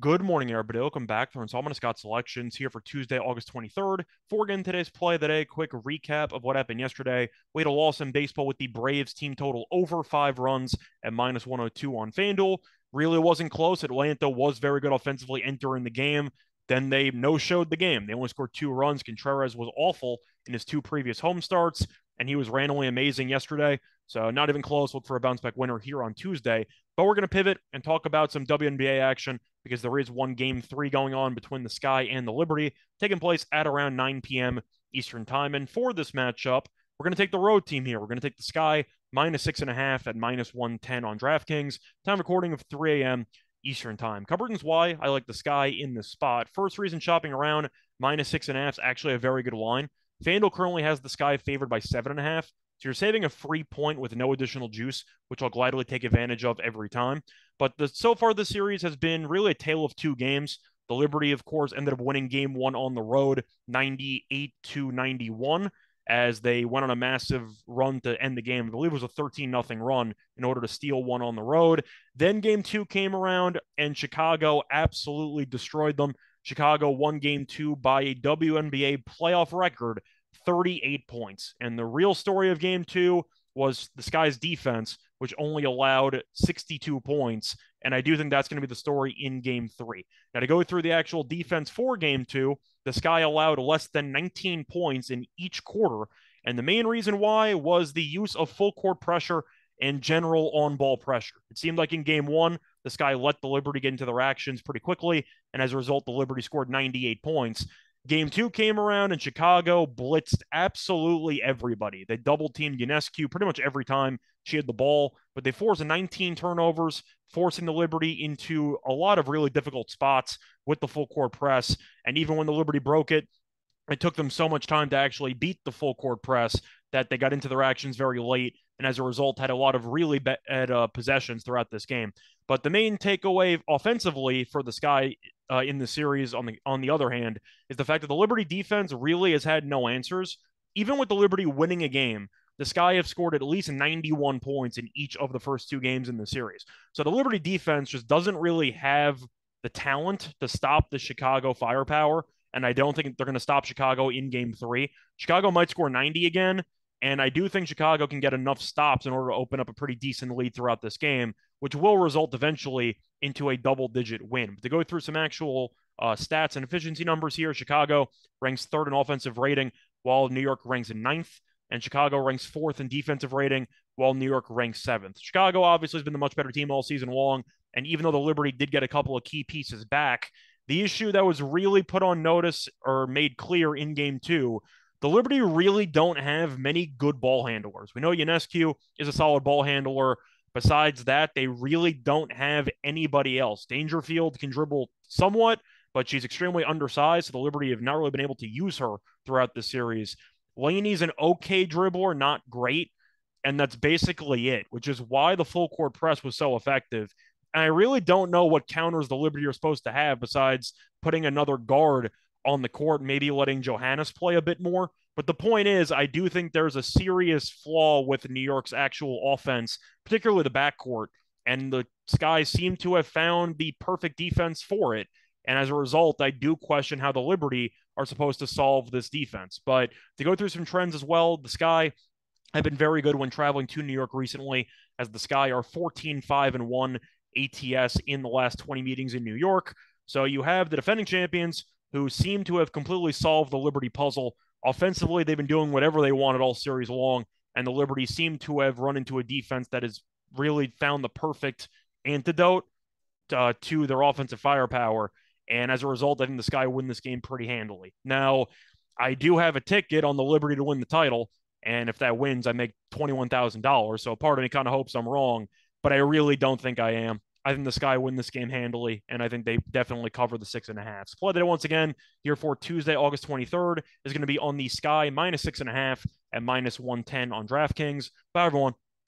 Good morning, everybody. Welcome back to installment of Scott Selections here for Tuesday, August 23rd. For again today's play of the day, quick recap of what happened yesterday. We had a loss in baseball with the Braves team total over five runs at minus 102 on FanDuel. Really wasn't close. Atlanta was very good offensively entering the game. Then they no showed the game. They only scored two runs. Contreras was awful in his two previous home starts, and he was randomly amazing yesterday. So not even close. Look for a bounce back winner here on Tuesday. But we're going to pivot and talk about some WNBA action because there is one game three going on between the Sky and the Liberty taking place at around 9 p.m. Eastern Time. And for this matchup, we're going to take the road team here. We're going to take the Sky minus six and a half at minus 110 on DraftKings. Time recording of 3 a.m. Eastern Time. Reasons why I like the Sky in this spot. First reason shopping around minus six and a half is actually a very good line. FanDuel currently has the Sky favored by seven and a half. So you're saving a free point with no additional juice, which I'll gladly take advantage of every time. But the, so far, the series has been really a tale of two games. The Liberty, of course, ended up winning game one on the road, 98 to 91, as they went on a massive run to end the game. I believe it was a 13 nothing run in order to steal one on the road. Then game two came around, and Chicago absolutely destroyed them. Chicago won game two by a WNBA playoff record 38 points. And the real story of game two was the Sky's defense, which only allowed 62 points. And I do think that's going to be the story in game three. Now, to go through the actual defense for game two, the Sky allowed less than 19 points in each quarter. And the main reason why was the use of full court pressure and general on ball pressure. It seemed like in game one, the Sky let the Liberty get into their actions pretty quickly. And as a result, the Liberty scored 98 points. Game two came around and Chicago blitzed absolutely everybody. They double teamed Ionescu pretty much every time she had the ball, but they forced 19 turnovers, forcing the Liberty into a lot of really difficult spots with the full court press. And even when the Liberty broke it, it took them so much time to actually beat the full court press that they got into their actions very late and as a result had a lot of really bad uh, possessions throughout this game. But the main takeaway offensively for the Sky uh, in the series, on the on the other hand, is the fact that the Liberty defense really has had no answers. Even with the Liberty winning a game, the Sky have scored at least 91 points in each of the first two games in the series. So the Liberty defense just doesn't really have the talent to stop the Chicago firepower. And I don't think they're going to stop Chicago in game three. Chicago might score 90 again, and I do think Chicago can get enough stops in order to open up a pretty decent lead throughout this game, which will result eventually into a double digit win. But to go through some actual uh, stats and efficiency numbers here, Chicago ranks third in offensive rating, while New York ranks in ninth, and Chicago ranks fourth in defensive rating, while New York ranks seventh. Chicago obviously has been the much better team all season long, and even though the Liberty did get a couple of key pieces back, the issue that was really put on notice or made clear in game two the Liberty really don't have many good ball handlers. We know Ionescu is a solid ball handler. Besides that, they really don't have anybody else. Dangerfield can dribble somewhat, but she's extremely undersized, so the Liberty have not really been able to use her throughout the series. Laney's an okay dribbler, not great, and that's basically it, which is why the full court press was so effective. And I really don't know what counters the Liberty are supposed to have besides putting another guard on the court, maybe letting Johannes play a bit more. But the point is, I do think there's a serious flaw with New York's actual offense, particularly the backcourt. And the Skies seem to have found the perfect defense for it. And as a result, I do question how the Liberty are supposed to solve this defense. But to go through some trends as well, the Sky have been very good when traveling to New York recently, as the Sky are 14 5 and 1 ATS in the last 20 meetings in New York. So you have the defending champions who seem to have completely solved the Liberty puzzle. Offensively, they've been doing whatever they wanted all series long, and the Liberty seem to have run into a defense that has really found the perfect antidote uh, to their offensive firepower. And as a result, I think the Sky win this game pretty handily. Now, I do have a ticket on the Liberty to win the title. And if that wins, I make $21,000. So part of me kind of hopes I'm wrong, but I really don't think I am. I think the Sky win this game handily, and I think they definitely cover the six and a half. Play that once again here for Tuesday, August 23rd is going to be on the Sky minus six and a half and minus 110 on DraftKings. Bye, everyone.